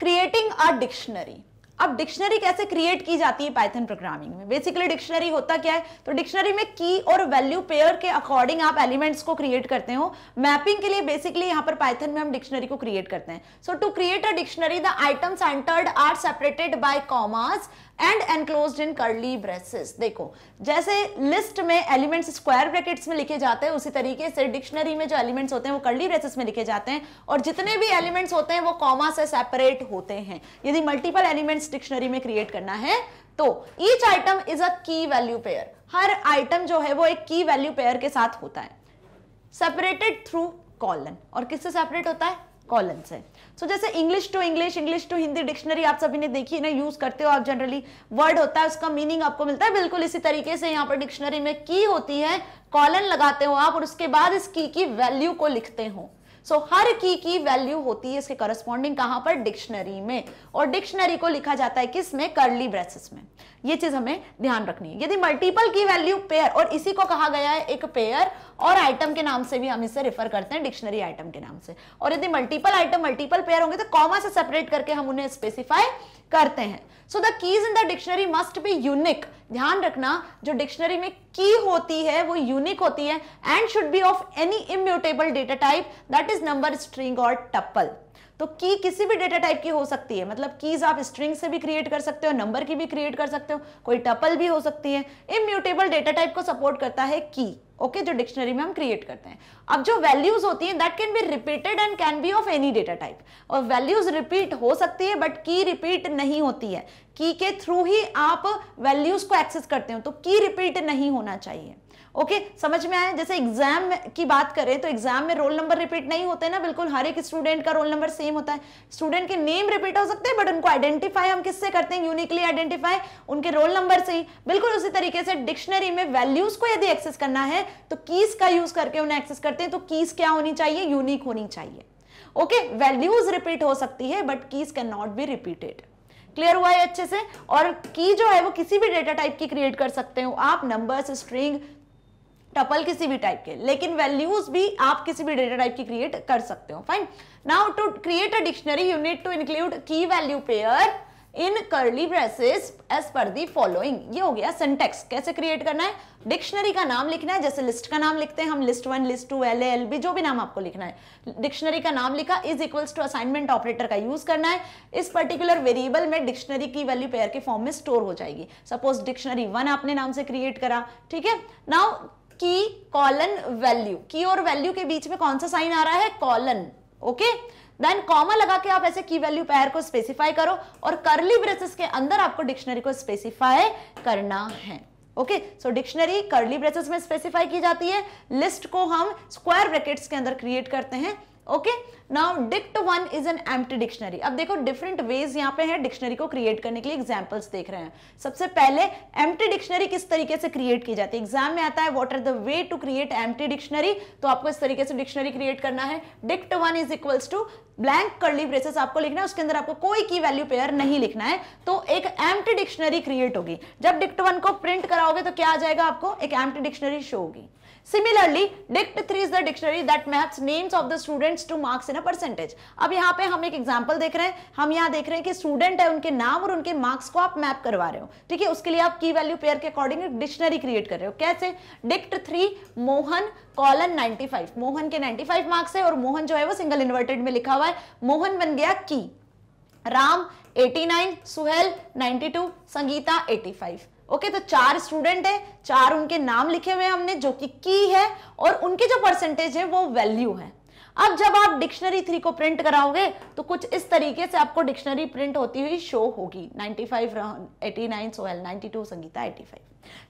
Creating a dictionary अब dictionary कैसे create की जाती है पाइथन प्रोग्रामिंग में? बेसिकली डिक्शनरी होता क्या है? तो डिक्शनरी में की और वैल्यू पेयर के अकॉर्डिंग आप एलिमेंट्स को क्रिएट करते हो मैपिंग के लिए बेसिकली यहाँ पर पाइथन में हम डिक्शनरी को क्रिएट करते हैं। So to create a dictionary the items entered are separated by commas and enclose in curly braces देखो, जैसे लिस्ट में एलिमेंट्स स्क्वायर ब्रैकेट्स में लिखे जाते हैं, उसी तरीके से डिक्शनरी में जो एलिमेंट्स होते हैं, वो कर्ली ब्रेसेस में लिखे जाते हैं और जितने भी एलिमेंट्स होते हैं, वो कॉमा से सेपरेट होते हैं। यदि मल्टीपल एलिमेंट्स डिक्शनरी में क्रिएट करना है तो ईच आइटम इज़ अ की वैल्यू पेयर हर आइटम जो है, वो एक की वैल्यू पेयर के साथ होता है। सेपरेटेड थ्रू कॉलन और किससे सेपरेट होता है? कॉलन से सो so, जैसे English to English English to Hindi dictionary आप सभी ने देखी ना यूज़ करते हो आप जनरली वर्ड होता है उसका मीनिंग आपको मिलता है। बिल्कुल इसी तरीके से यहाँ पर डिक्शनरी में की होती है कॉलन लगाते हो आप और उसके बाद इस की की वैल्यू को लिखते हो। सो so, हर की की वैल्यू होती है इसके करस्पॉन्डिंग कहाँ पर? डिक्शनरी में। और डिक्शनरी को लिखा जाता है किसमें करली ब्रेसेस में। ये चीज़ हमें ध्यान रखनी है। यदि मल्टीपल की वैल्यू पेयर और इसी को कहा गया है एक पेयर और आइटम के नाम से भी हम इसे रिफर करते हैं डिक्शनरी आइटम के नाम से। और यदि मल्टीपल आइटम मल्टीपल पेयर होंगे तो कॉमा से सेपरेट करके हम उन्हें स्पेसिफाई करते हैं। So the keys in the dictionary must be unique ध्यान रखना, जो डिक्शनरी में की होती है, वो यूनिक होती है and should be of any immutable data type that is number string और टप्पल तो की किसी भी डेटा टाइप की हो सकती है। मतलब कीज आप स्ट्रिंग से भी क्रिएट कर सकते हो नंबर की भी क्रिएट कर सकते हो कोई टपल भी हो सकती है। इम्यूटेबल डेटा टाइप को सपोर्ट करता है की ओके okay, जो डिक्शनरी में हम क्रिएट करते हैं। अब जो वैल्यूज़ होती हैं that can be repeated and can be of any data type और वैल्यूज़ रिपीट हो सकती है बट की रिपीट नहीं होती है। की के थ्रू ही आप वैल्यूज़ को एक्सेस करते हो तो की रिपीट नहीं होना चाहिए। ओके समझ में आया? जैसे एग्ज़ाम की बात करें तो एग्ज़ाम में रोल नंबर रिपीट नहीं होते ना, बिल्कुल हर एक स्टूडेंट का रोल नंबर सेम होता है। स्टूडेंट के नेम रिपीट हो सकते हैं बट उनको आइडेंटिफाई हम किससे करते हैं? यूनिकली आइडेंटिफाई उनके रोल नंबर से ही। बिल्कुल उसी तरीके से डिक्शनरी में वैल्यूज़ को यदि एक्सेस करना है तो कीज का यूज़ करके उन्हें एक्सेस करते हैं तो कीज क्या होनी चाहिए? यूनिक होनी चाहिए। ओके वैल्यूज़ रिपीट हो सकती है but keys can not be repeated clear हुआ है अच्छे से? और की जो है, वो किसी भी डेटा टाइप की क्रिएट कर सकते हो। आप नंबर्स स्ट्रिंग टपल किसी भी टाइप के, लेकिन वैल्यूज़ भी आप किसी भी डेटा टाइप की क्रिएट कर सकते हो। Fine now to create a dictionary you need to include key value pair in curly braces as per the following ये हो गया सिंटेक्स कैसे क्रिएट करना है? डिक्शनरी का नाम लिखना है, जैसे लिस्ट का नाम लिखते हैं हम list one list two L L B जो भी नाम आपको लिखना है। डिक्शनरी का नाम लिखा is equals to assignment operator का यूज़ करना है। इस पर्टिकुलर वेरिएबल में डिक्शनरी की वैल्यू पेयर के फॉर्म में स्टोर हो जाएगी। सपोज़ डिक्शनरी वन आपने नाम से क्रिएट करा, ठीक है? नाउ की कॉलन वैल्यू की और वैल्यू के बीच में कौन सा साइन आ रहा है? कॉलन ओके देन कॉमा लगा के आप ऐसे की वैल्यू पैर को स्पेसिफाई करो और करली ब्रेसेस के अंदर आपको डिक्शनरी को स्पेसिफाई करना है okay so dictionary curly braces में स्पेसिफाई की जाती है। लिस्ट को हम स्क्वायर ब्रैकेट्स के अंदर क्रिएट करते हैं। Okay now dict one is an empty dictionary अब देखो डिफरेंट वेज यहाँ पे है डिक्शनरी को क्रिएट करने के लिए एग्जांपल्स देख रहे हैं। सबसे पहले एम्प्टी डिक्शनरी किस तरीके से क्रिएट की जाती है? एग्ज़ाम में आता है what are the way to create empty dictionary तो आपको इस तरीके से डिक्शनरी क्रिएट करना है। Dict one is equals to blank curly braces आपको लिखना है, उसके अंदर आपको कोई की वैल्यू पेयर नहीं लिखना है। तो एक एम्प्टी डिक्शनरी क्रिएट होगी। जब डिक्ट वन को प्रिंट कराओगे तो क्या आ जाएगा आपको? एक एम्प्टी डिक्शनरी शो होगी। Similarly, dict 3 is the dictionary that maps names of the students to marks in a percentage. अब यहाँ पे हम एक एग्ज़ाम्पल देख रहे हैं। हम यहाँ देख रहे हैं कि स्टूडेंट है उनके नाम और उनके मार्क्स को आप मैप करवा रहे हो। ठीक है? उसके लिए आप की वैल्यू पेयर के अकॉर्डिंग डिक्शनरी क्रिएट कर रहे हो। कैसे? Dict three Mohan colon 95 Mohan के 95 मार्क्स है और मोहन जो है वो सिंगल इन्वर्टेड में लिखा हुआ है। मोहन बन गया की राम 89 सुहेल 92 संगीता 85 ओके तो चार स्टूडेंट है, चार उनके नाम लिखे हुए हमने, जो कि की है, और उनके जो परसेंटेज है, वो वैल्यू है। अब जब आप डिक्शनरी थ्री को प्रिंट कराओगे तो कुछ इस तरीके से आपको डिक्शनरी प्रिंट होती हुई शो होगी। 95 89 सोहेल 92 संगीता 85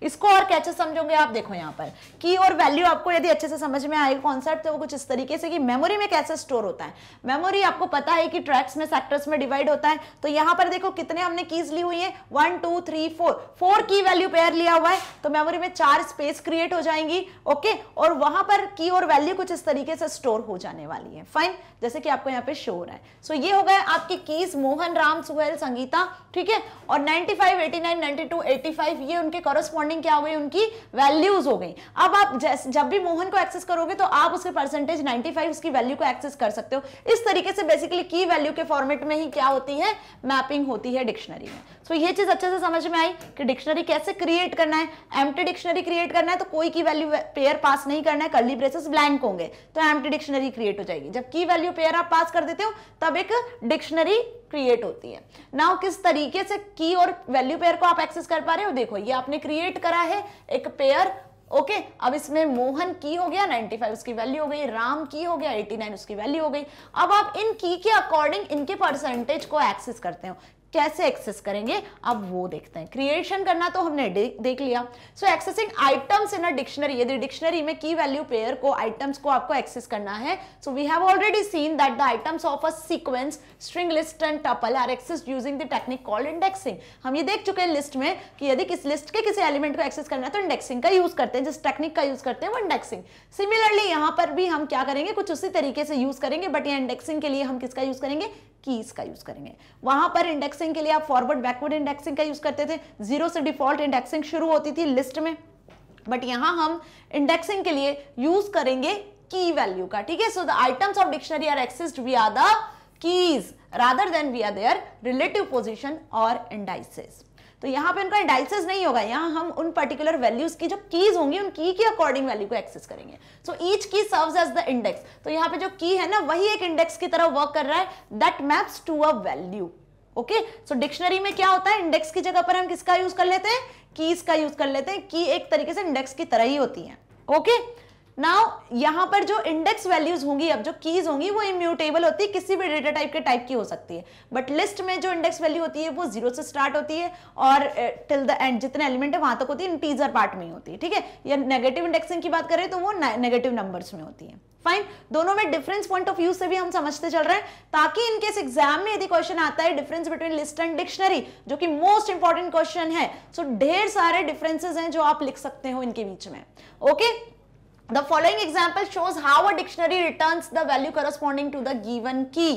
इसको और कैसे समझोगे आप? देखो यहाँ पर। की और वैल्यू आपको यदि अच्छे से समझ में आएगा कॉन्सेप्ट तो वो कुछ इस तरीके से कि मेमोरी में कैसे स्टोर होता है। मेमोरी आपको पता है कि ट्रैक्स में सेक्टर्स में डिवाइड होता है। तो यहाँ पर देखो कितने हमने कीज ली हुई है। One two three four four key value pair लिया हुआ है। तो मेमोरी में चार स्पेस क्रिएट हो जाएँगी। ओके और वहाँ पर की और वैल्यू कुछ इस तरीके से स्टोर हो जाने वाली है। फाइन जैसे कि आपको यहाँ पे शो हो रहा है। सो ये हो गए आपकी कीज मोहन राम सुहेल संगीता ठीक है? और 95, 89, 92, 85 ये उनके कॉरस करस्पॉन्डिंग क्या हो गई उनकी वैल्यूज़ हो गई। अब आप जब भी मोहन को एक्सेस करोगे तो आप उसके परसेंटेज 95 उसकी वैल्यू को एक्सेस कर सकते हो। इस तरीके से बेसिकली की वैल्यू के फॉर्मेट में ही क्या होती है? मैपिंग होती है डिक्शनरी में। सो so, ये चीज़ अच्छे से समझ में आई कि डिक्शनरी कैसे क्रिएट करना है। एम्प्टी डिक्शनरी क्रिएट करना है तो कोई की वैल्यू पेयर पास नहीं करना है कर्ली ब्रेसेस ब्लैंक होंगे। तो एम्प्टी डिक्शनरी क्रिएट हो जाएगी। जब की वैल्यू पेयर आप पास कर देते हो तब एक डिक्शनरी क्रिएट होती है। नाउ किस तरीके से की और वैल्यू पेयर को आप एक्सेस कर पा रहे हो? देखो ये आपने क्रिएट करा है एक पेयर ओके okay, अब इसमें मोहन की हो गया 95 उसकी वैल्यू हो गई राम की हो गया 89 उसकी वैल्यू हो गई। अब आप इन की के अकॉर्डिंग इनके परसेंटेज को एक्सेस करते हो। कैसे एक्सेस करेंगे, अब वो देखते हैं। क्रिएशन करना तो हमने देख लिया। So accessing items in a dictionary यदि डिक्शनरी में की वैल्यू पेयर को आइटम्स को आपको एक्सेस करना है so we have already seen that the items of a sequence string list and tuple are access using the technique called indexing हम ये देख चुके हैं लिस्ट में कि यदि किस लिस्ट के किसी एलिमेंट को एक्सेस करना है तो इंडेक्सिंग का यूज़ करते हैं, जिस टेक्निक का यूज़ करते हैं, वो इंडेक्सिंग सिमिलरली यहाँ पर भी हम क्या करेंगे, कुछ उसी तरीके से यूज़ करेंगे बट यहाँ इंडेक्सिंग के लिए हम किसका यूज़ करेंगे? कीज का यूज़ करेंगे। वहाँ पर इंडेक्सिंग के लिए आप फॉरवर्ड बैकवर्ड इंडेक्सिंग का यूज़ करते थे। ज़ीरो से डिफ़ॉल्ट इंडेक्सिंग शुरू होती थी लिस्ट में। बट यहाँ हम इंडेक्सिंग के लिए यूज़ करेंगे की वैल्यू का, ठीक है? So the items of dictionary are accessed via the keys rather than via their relative position और इंडाइसेस तो यहाँ पे उनका इंडाइसिस नहीं होगा। यहाँ हम उन पर्टिकुलर वैल्यूज़ की जो कीज होंगी, उन की के अकॉर्डिंग वैल्यू को एक्सेस करेंगे। So each key serves as the index तो यहाँ पे जो की है ना, वही एक इंडेक्स की तरह वर्क कर रहा है। That maps to a value okay so dictionary में क्या होता है? इंडेक्स की जगह पर हम किसका यूज़ कर लेते हैं? कीज का यूज़ कर लेते हैं। की एक तरीके से इंडेक्स की तरह ही होती है। Okay okay? नाउ यहाँ पर जो इंडेक्स वैल्यूज़ होंगी अब जो कीज होंगी वो इम्यूटेबल होती है किसी भी डेटा टाइप के टाइप की हो सकती है। बट लिस्ट में जो इंडेक्स वैल्यू होती है वो ज़ीरो से स्टार्ट होती है और टिल द एंड जितने एलिमेंट है वहाँ तक होती है इंटीजर पार्ट में होती है ठीक है? या नेगेटिव इंडेक्सिंग की बात करें तो वो नेगेटिव नंबर्स में होती है। फाइन दोनों में डिफरेंस पॉइंट ऑफ़ व्यू से भी हम समझते चल रहे हैं ताकि इनकेस एग्ज़ाम में यदि क्वेश्चन आता है difference between list and dictionary जो कि मोस्ट इंपॉर्टेंट क्वेश्चन है सो so, ढेर सारे डिफरेंसेस हैं जो आप लिख सकते हो इनके बीच में। Okay okay? The following example shows how a dictionary returns the value corresponding to the given key.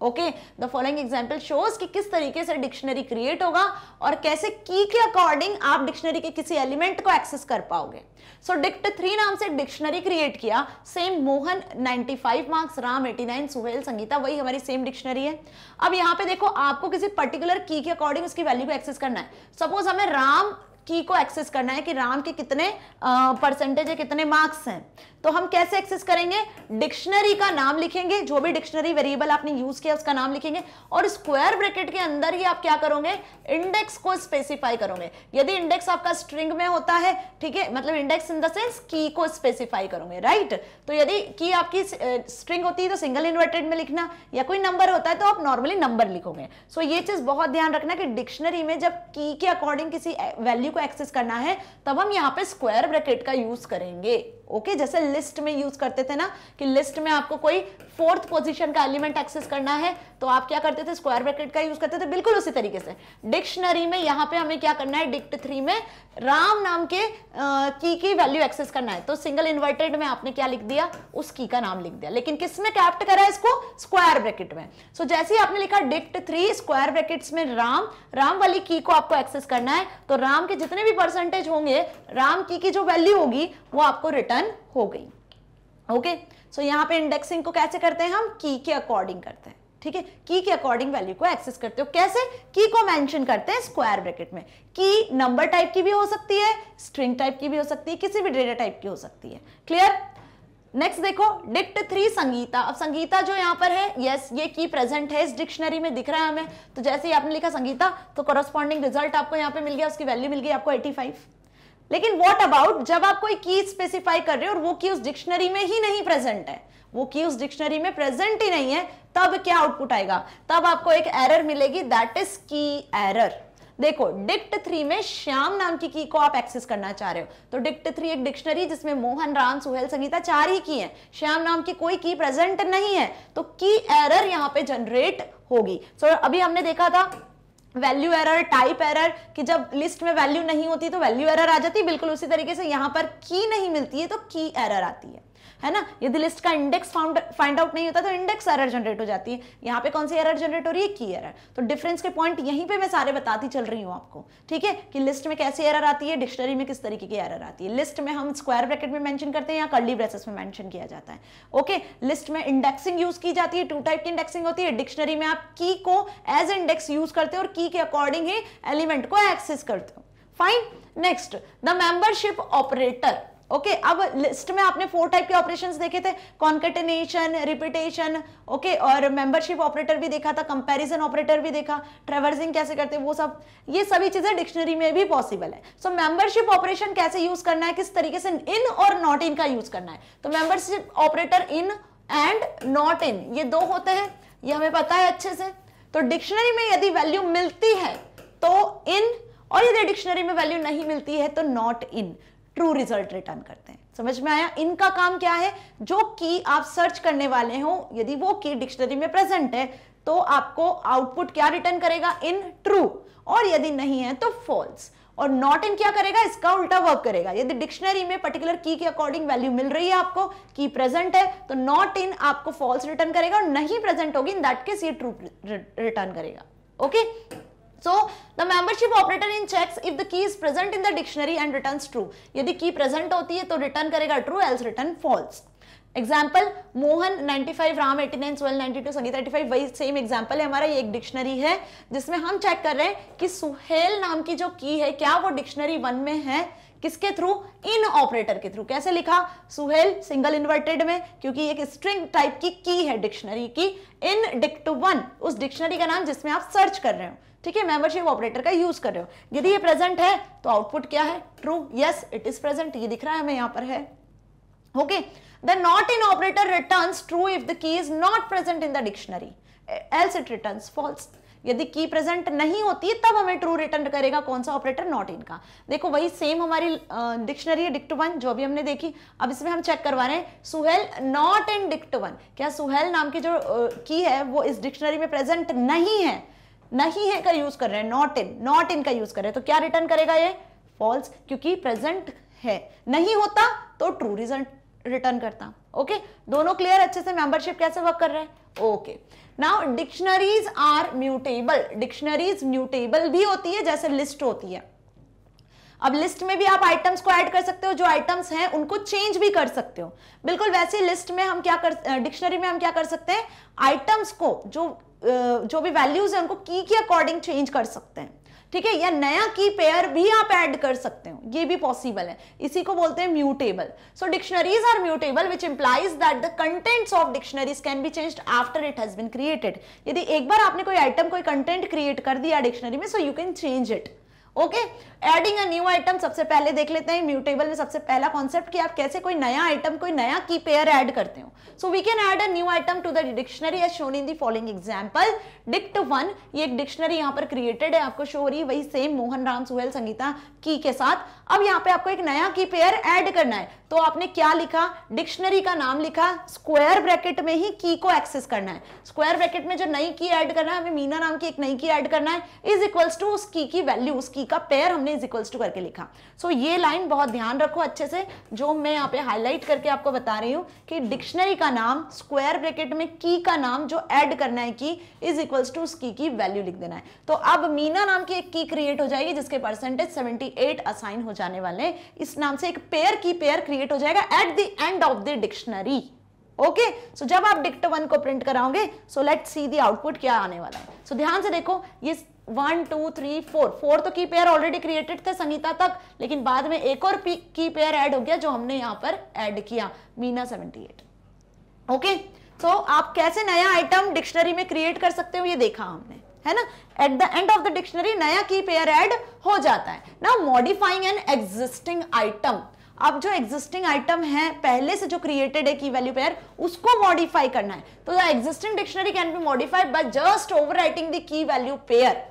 Okay the following example shows कि किस तरीके से डिक्शनरी क्रिएट होगा और कैसे की के अकॉर्डिंग आप डिक्शनरी के किसी एलिमेंट को एक्सेस कर पाओगे। सो डिक्ट थ्री नाम से डिक्शनरी क्रिएट किया। सेम मोहन 95 मार्क्स राम 89 सुहेल, संगीता, वही हमारी सेम डिक्शनरी है। अब यहाँ पे देखो, आपको किसी पर्टिकुलर की के अकॉर्डिंग उसकी वैल्यू को एक्सेस करना है। सपोज़ हमें राम की को एक्सेस करना है कि राम के कितने परसेंटेज है, कितने मार्क्स हैं। तो हम कैसे एक्सेस करेंगे? डिक्शनरी का नाम लिखेंगे, जो भी डिक्शनरी वेरिएबल आपने यूज़ किया, उसका नाम लिखेंगे। और स्क्वायर ब्रैकेट के अंदर ही आप क्या करोगे? इंडेक्स को स्पेसिफाई करोगे। यदि इंडेक्स आपका स्ट्रिंग में होता है, ठीक है? मतलब इंडेक्स इन द सेंस की को स्पेसिफाई करोगे राइट तो यदि की आपकी स्ट्रिंग होती है तो सिंगल इन्वर्टेड में लिखना। या कोई नंबर होता है तो आप नॉर्मली नंबर लिखोगे। सो ये चीज़ बहुत ध्यान रखना कि डिक्शनरी में जब की के अकॉर्डिंग किसी वैल्यू को एक्सेस करना है तब हम यहाँ पे स्क्वायर ब्रैकेट का यूज़ करेंगे। ओके जैसे लिस्ट में यूज़ करते थे ना कि लिस्ट में आपको कोई फोर्थ पोजीशन का एलिमेंट एक्सेस करना है तो आप क्या करते थे? स्क्वायर ब्रैकेट का यूज़ करते थे बिल्कुल उसी तरीके से। डिक्शनरी में यहाँ पे हमें क्या करना है? डिक्ट थ्री में राम नाम के की की वैल्यू एक्सेस करना है। तो सिंगल इन्वर्टेड में आपने क्या लिख दिया? उस की का नाम लिख दिया। लेकिन किसमें कैप्ट करा है इसको? स्क्वायर ब्रैकेट में। सो so, जैसे ही आपने लिखा डिक्ट थ्री स्क्वायर ब्रैकेट्स में राम राम वाली की को आपको एक्सेस करना है तो राम के जितने भी परसेंटेज होंगे राम की की जो वैल्यू होगी वो आपको रिटर्न हो गई। ओके सो यहाँ पे इंडेक्सिंग को कैसे करते हैं हम? की के अकॉर्डिंग करते हैं। ठीक है? की के अकॉर्डिंग वैल्यू को एक्सेस करते हो। कैसे? की को मेंशन करते हैं स्क्वायर ब्रैकेट में। की नंबर टाइप की भी हो सकती है स्ट्रिंग टाइप की भी हो सकती है किसी भी डेटा टाइप की हो सकती है। क्लियर नेक्स्ट देखो डिक्ट थ्री संगीता। अब संगीता जो यहाँ पर है यस yes, ये की प्रेजेंट है इस डिक्शनरी में दिख रहा है हमें। तो जैसे ही आपने लिखा संगीता तो करस्पॉन्डिंग रिज़ल्ट आपको यहाँ पे मिल गया उसकी वैल्यू मिल गई आपको 85 लेकिन व्हाट अबाउट जब आप कोई की स्पेसिफाई कर रहे हो और वो की उस डिक्शनरी में ही नहीं प्रेजेंट है? वो की उस डिक्शनरी में प्रेजेंट ही नहीं है तब क्या आउटपुट आएगा? तब आपको एक एरर मिलेगी दैट इज़ की एरर देखो डिक्ट थ्री में श्याम नाम की की को आप एक्सेस करना चाह रहे हो। तो डिक्ट थ्री एक डिक्शनरी जिसमें मोहन राम सुहेल संगीता चार ही की है। श्याम नाम की कोई की प्रेजेंट नहीं है। तो की एरर यहाँ पे जनरेट होगी। सो so, अभी हमने देखा था वैल्यू एरर टाइप एरर कि जब लिस्ट में वैल्यू नहीं होती तो वैल्यू एरर आ जाती है बिल्कुल उसी तरीके से यहाँ पर की नहीं मिलती है तो की एरर आती है। है ना? यदि लिस्ट का इंडेक्स फाइंड आउट नहीं होता तो इंडेक्स एरर जनरेट हो जाती है। यहाँ पे कौन सी एरर जनरेट हो रही है? की एरर तो डिफरेंस के पॉइंट यहीं पे मैं सारे बताती चल रही हूँ आपको। ठीक है? कि लिस्ट में कैसी एरर आती है? डिक्शनरी में किस तरीके की एरर आती है? लिस्ट में हम स्क्वायर ब्रैकेट में मेंशन करते हैं या कर्ली ब्रेसेस में मेंशन किया जाता है? ओके लिस्ट में इंडेक्सिंग यूज़ की जाती है। टू टाइप की इंडेक्सिंग होती है। डिक्शनरी में आप की को एज इंडेक्स यूज़ करते हो और की के अकॉर्डिंग ही एलिमेंट को एक्सेस करते हो। Fine next the membership operator okay okay, अब लिस्ट में आपने फोर टाइप के ऑपरेशंस देखे थे. कॉन्केटेनेशन रिपीटेशन ओके और मेंबरशिप ऑपरेटर भी देखा था कंपैरिजन ऑपरेटर भी देखा ट्रेवर्सिंग कैसे करते वो सब. ये सभी चीज़ें डिक्शनरी में भी पॉसिबल है. सो मेंबरशिप ऑपरेशन कैसे यूज़ करना है किस तरीके से इन और नॉट इन का यूज़ करना है? तो membership operator in and not in ये दो होते हैं ये हमें पता है अच्छे से. तो डिक्शनरी में यदि वैल्यू मिलती है तो इन और यदि डिक्शनरी में वैल्यू नहीं मिलती है तो not in true result return करते हैं। समझ में आया? इनका काम क्या है? जो की आप सर्च करने वाले हो, यदि वो की डिक्शनरी में प्रेजेंट है तो आपको आउटपुट क्या रिटर्न करेगा? इन ट्रू और यदि नहीं है तो फॉल्स और नॉट इन क्या करेगा? इसका उल्टा वर्क करेगा। यदि डिक्शनरी में पर्टिकुलर की के अकॉर्डिंग वैल्यू मिल रही है आपको की प्रेजेंट है तो नॉट इन आपको फॉल्स रिटर्न करेगा और नहीं प्रेजेंट होगी इन दैट केस ये ट्रू रिटर्न करेगा। Okay So, the membership operator in checks if the key is present in the dictionary and returns true. यदि की present होती है तो return करेगा true, else return false. Example Mohan 95 Ram 89 Sohel 92 Sangeet 85 वही same example है, हमारा ये एक डिक्शनरी है, जिसमें हम चेक कर रहे हैं कि सुहेल नाम की जो की है, क्या वो डिक्शनरी वन में है, किसके थ्रू इन ऑपरेटर के थ्रू कैसे लिखा? सुहेल सिंगल इन्वर्टेड में, क्योंकि एक स्ट्रिंग टाइप की की है डिक्शनरी की. इन डिक्ट वन उस डिक्शनरी का नाम जिसमें आप सर्च कर रहे हो. ठीक है मेंबरशिप ऑपरेटर का यूज़ कर रहे हो। यदि ये प्रेजेंट है तो आउटपुट क्या है? True yes it is present ये दिख रहा है हमें यहाँ पर है। Okay the not in operator return true if the key is not present in the dictionary else it return false यदि की प्रेजेंट नहीं होती, तब हमें ट्रू रिटर्न करेगा कौन सा ऑपरेटर नॉट इन का। देखो, वही सेम हमारी डिक्शनरी है डिक्ट वन जो अभी हमने देखी। अब इसमें हम चेक करवा रहे हैं। Suhel not in dict one क्या सुहेल नाम की जो की है, वो इस डिक्शनरी में प्रेजेंट नहीं है? नहीं है का यूज़ कर रहे हैं नॉट इन नॉट इन का यूज़ कर रहे हैं तो क्या रिटर्न करेगा ये? फॉल्स क्योंकि प्रेजेंट है। नहीं होता तो ट्रू रिज़ल्ट रिटर्न करता। Okay okay? दोनों क्लियर अच्छे से मेंबरशिप कैसे वर्क कर रहे हैं? Okay now dictionaries are mutable dictionaries mutable भी होती है, जैसे लिस्ट होती है। अब लिस्ट में भी आप आइटम्स को ऐड कर सकते हो, जो आइटम्स हैं, उनको चेंज भी कर सकते हो। बिल्कुल वैसे लिस्ट में हम क्या कर डिक्शनरी में हम क्या कर सकते हैं? आइटम्स को, जो जो भी वैल्यूज़ है, उनको की के अकॉर्डिंग चेंज कर सकते हैं। ठीक है? या नया की पेयर भी आप ऐड कर सकते हो। ये भी पॉसिबल है। इसी को बोलते हैं mutable so dictionaries are mutable which implies that the contents of dictionaries can be changed after it has been created यदि एक बार आपने कोई आइटम कोई कंटेंट क्रिएट कर दिया डिक्शनरी में so you can change it okay adding a new item सबसे पहले देख लेते हैं म्यूटेबल में सबसे पहला कॉन्सेप्ट कि आप कैसे कोई नया आइटम कोई नया की पेयर ऐड करते हो। So we can add a new item to the dictionary as shown in the following example dict one ये एक डिक्शनरी यहाँ पर क्रिएटेड है, आपको शो हो रही है, वही सेम मोहन राम सुहेल संगीता की के साथ। अब यहाँ पे आपको एक नया की पेयर ऐड करना है। तो आपने क्या लिखा? डिक्शनरी का नाम लिखा स्क्वायर ब्रैकेट में ही की को एक्सेस करना है। स्क्वायर ब्रैकेट में जो नई की ऐड करना है, हमें मीना नाम की एक नई की ऐड करना है। इज़ इक्वल्स टू उस की की वैल्यू उस की का पेयर हमने इज़ इक्वल्स टू करके लिखा। सो so, ये लाइन बहुत ध्यान रखो अच्छे से जो मैं यहाँ पे हाईलाइट करके आपको बता रही हूँ कि डिक्शनरी का नाम स्क्वायर ब्रैकेट में की का नाम जो ऐड करना है की इज़ इक्वल्स टू उस की की वैल्यू लिख देना है। तो अब मीना नाम की एक की क्रिएट हो जाएगी जिसके परसेंटेज 78 असाइन हो जाने वाले इस नाम से एक पेयर की पेयर क्रिएट हो जाएगा at the end of the dictionary okay okay, so so जब आप डिक्ट वन को प्रिंट कराओगे सो लेट सी दी आउटपुट क्या आने वाला है। सो so, ध्यान से देखो ये one two three four four तो की पेयर ऑलरेडी क्रिएटेड थे संगीता तक, लेकिन बाद में एक और की पेयर ऐड हो गया जो हमने यहाँ पर ऐड किया मीना 78 ओके सो आप कैसे नया आइटम डिक्शनरी में क्रिएट कर सकते हो ये देखा हमने, है ना? At the end of the dictionary नया की पेयर ऐड हो जाता है। ना मॉडिफाइंग एन एग्जिस्टिंग आइटम अब जो एग्जिस्टिंग आइटम है, पहले से जो क्रिएटेड है की वैल्यू पेयर उसको मॉडिफाई करना है। तो the existing dictionary can be modified by just overwriting the key value pair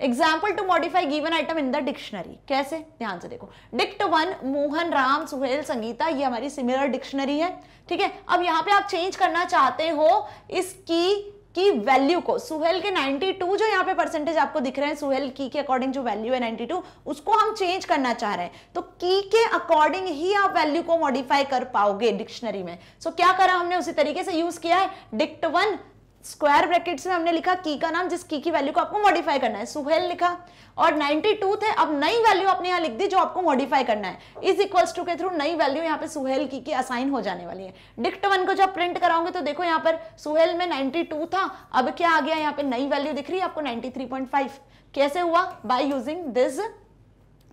example to modify given item in the dictionary कैसे? ध्यान से देखो। डिक्ट वन मोहन राम सुहेल संगीता ये हमारी सिमिलर डिक्शनरी है। ठीक है? अब यहाँ पे आप चेंज करना चाहते हो इसकी की वैल्यू को। सुहेल के 92 जो यहाँ पे परसेंटेज आपको दिख रहे हैं सुहेल की के अकॉर्डिंग जो वैल्यू है 92 उसको हम चेंज करना चाह रहे हैं। तो की के अकॉर्डिंग ही आप वैल्यू को मॉडिफाई कर पाओगे डिक्शनरी में। सो so, क्या करा हमने? उसी तरीके से यूज़ किया है। डिक्ट वन स्क्वायर ब्रैकेट्स में हमने लिखा की का नाम, जिस की की वैल्यू को आपको मॉडिफाई करना है। सुहेल लिखा, और 92 थे, अब नई वैल्यू आपने यहाँ लिख दी जो आपको मॉडिफाई करना है। इज़ इक्वल्स टू के थ्रू नई वैल्यू यहाँ पे सुहेल की की असाइन हो जाने वाली है। डिक्ट वन को जब प्रिंट कराओगे तो देखो यहाँ पर सुहेल में 92 था, अब क्या आ गया यहाँ पे नई वैल्यू दिख रही है आपको 93.5 कैसे हुआ? By using this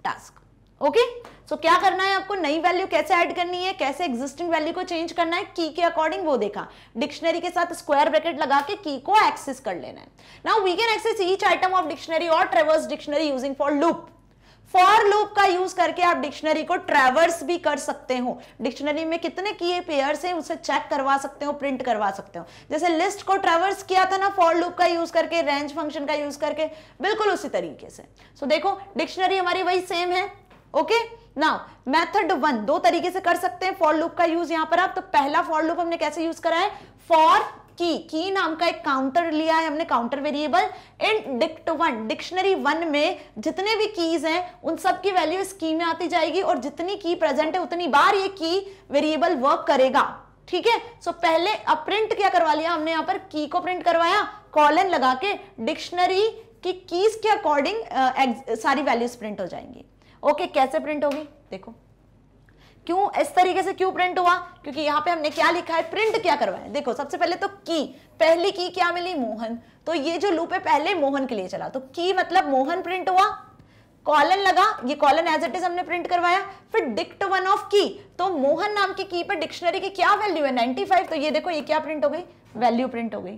task okay so क्या करना है आपको? नई वैल्यू कैसे ऐड करनी है? कैसे एग्जिस्टिंग वैल्यू को चेंज करना है? की के अकॉर्डिंग वो देखा। डिक्शनरी के साथ स्क्वायर ब्रैकेट लगा के की को एक्सेस कर लेना है। Now we can access each item of dictionary और traverse dictionary using for loop for loop का यूज़ करके आप डिक्शनरी को ट्रेवर्स भी कर सकते हो। डिक्शनरी में कितने किए पेयर्स हैं उसे चेक करवा सकते हो प्रिंट करवा सकते हो। जैसे लिस्ट को ट्रेवर्स किया था ना फॉर लूप का यूज़ करके रेंज फ़ंक्शन का यूज़ करके बिल्कुल उसी तरीके से। सो so, देखो डिक्शनरी हमारी वही सेम है। ओके नाउ मेथड वन दो तरीके से कर सकते हैं फॉर लूप का यूज़ यहाँ पर आप। तो पहला फॉर लूप हमने कैसे यूज़ करा है? फॉर की की नाम का एक काउंटर लिया है हमने counter variable in dict one dictionary one में जितने भी कीज हैं, उन सब की वैल्यू इस की में आती जाएगी और जितनी की प्रेजेंट है, उतनी बार ये की वेरिएबल वर्क करेगा। ठीक है? सो पहले अब प्रिंट क्या करवा लिया? हमने यहाँ पर की को प्रिंट करवाया। कॉलन लगा के डिक्शनरी की कीज के अकॉर्डिंग सारी वैल्यूज़ प्रिंट हो जाएँगी। ओके कैसे प्रिंट होगी? देखो। क्यों? इस तरीके से क्यों प्रिंट हुआ? क्योंकि यहाँ पे हमने क्या लिखा है? प्रिंट क्या करवाया देखो, सबसे पहले तो की। पहली की क्या मिली? मोहन। तो ये जो लूप है, पहले मोहन के लिए चला। तो की मतलब मोहन प्रिंट हुआ? कॉलन लगा। ये कॉलन एज इट इज़ हमने प्रिंट करवाया। फिर डिक्ट वन ऑफ़ की। तो मोहन नाम की की पर डिक्शनरी की क्या वैल्यू है? 95 तो ये देखो, ये क्या प्रिंट हो गई? वैल्यू प्रिंट हो गई।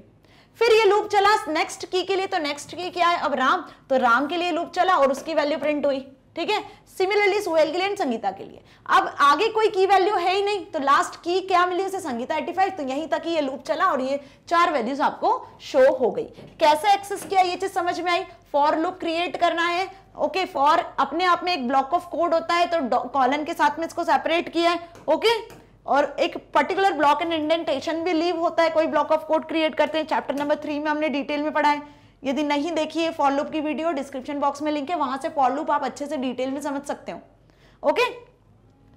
फिर ये लूप चला। नेक्स्ट की के लिए तो नेक्स्ट की क्या है? अब राम। तो राम के लिए लूप चला और उसकी वैल्यू प्रिंट हुई। ठीक है? सिमिलरली सुहेल के लिए एंड संगीता के लिए। अब आगे कोई की वैल्यू है ही नहीं तो लास्ट की क्या मिली उसे? संगीता 85 तो यहीं तक ही ये लूप चला और ये चार वैल्यूज़ आपको शो हो गई। कैसे एक्सेस किया? ये चीज़ समझ में आई? फॉर लूप क्रिएट करना है। ओके okay, फॉर अपने आप में एक ब्लॉक ऑफ़ कोड होता है तो कॉलन के साथ में इसको सेपरेट किया है। Okay okay? और एक पर्टिकुलर ब्लॉक एंड इंडेंटेशन भी लीव होता है कोई ब्लॉक ऑफ़ कोड क्रिएट करते हैं। चैप्टर नंबर थ्री में हमने डिटेल में पढ़ा है। यदि नहीं देखिए फॉर लूप की वीडियो डिस्क्रिप्शन बॉक्स में लिंक है, वहाँ से फॉर लूप आप अच्छे से डिटेल में समझ सकते हो। ओके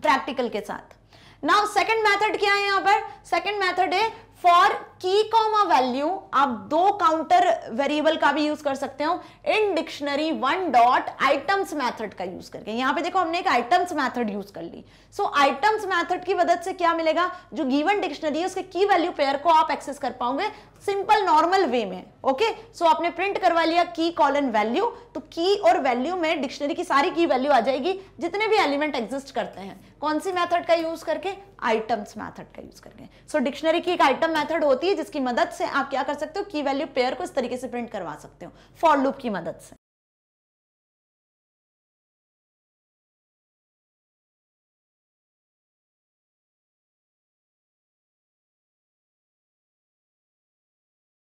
प्रैक्टिकल के साथ। नाउ सेकंड मेथड क्या है यहाँ पर? सेकंड मेथड है फॉर की कॉमा वैल्यू आप दो काउंटर वेरिएबल का भी यूज़ कर सकते हो। In dictionary one dot items method का यूज़ करके। यहाँ पे देखो हमने एक आइटम्स मैथड यूज़ कर ली। सो आइटम्स मैथड की मदद से क्या मिलेगा? जो गिवन डिक्शनरी है उसके की वैल्यू पेयर को आप एक्सेस कर पाओगे सिंपल नॉर्मल वे में। ओके सो so, आपने प्रिंट करवा लिया की कॉल कॉलन वैल्यू तो की और वैल्यू में डिक्शनरी की सारी की वैल्यू आ जाएगी जितने भी एलिमेंट एग्जिस्ट करते हैं। कौन सी मेथड का यूज़ करके? आइटम्स मेथड का यूज़ करके। सो so, डिक्शनरी की एक आइटम मेथड होती है जिसकी मदद से आप क्या कर सकते हो? की वैल्यू पेयर को इस तरीके से प्रिंट करवा सकते हो। फॉर लूप की मदद से।